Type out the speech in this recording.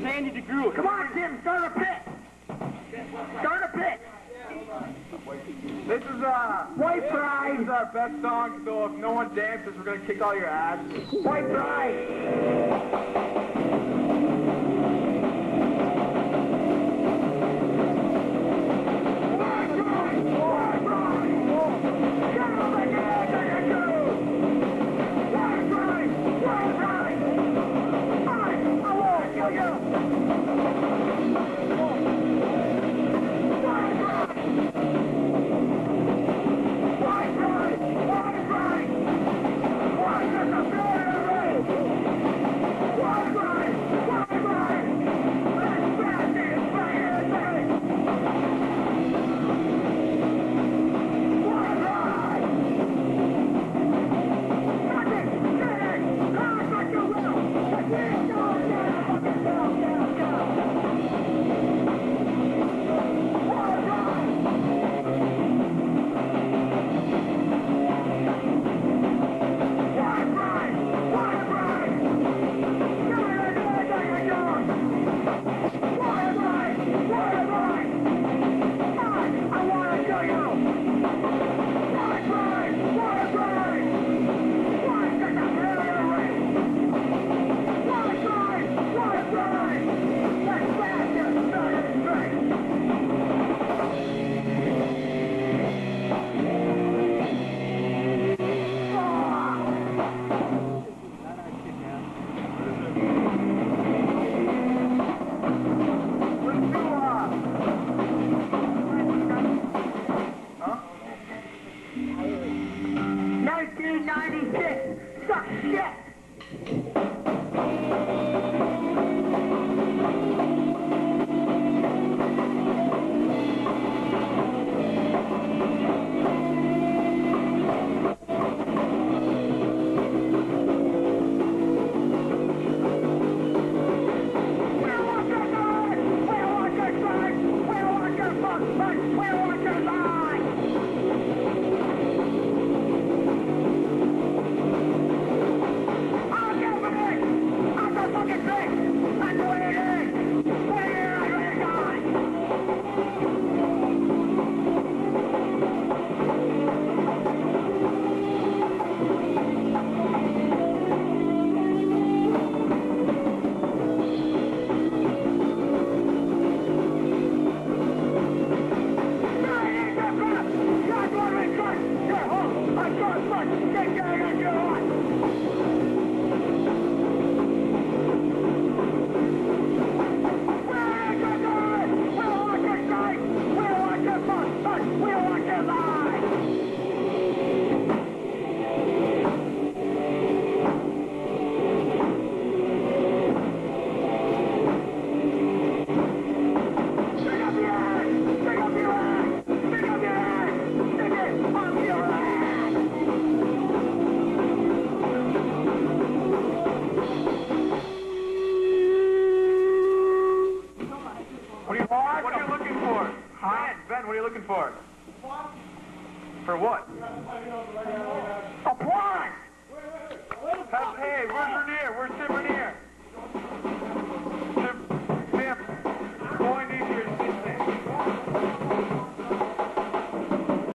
Where's Andy? Come on, Tim, start a pit. Start a pit. This is uh White pride. this is our best song, so if no one dances, we're gonna kick all your ass. White pride. For what? Applause! Hey, where's your name?